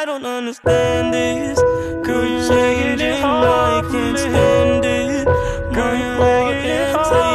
I don't understand this. Girl, you're making it hard I can't stand me. Girl, you're making it hard.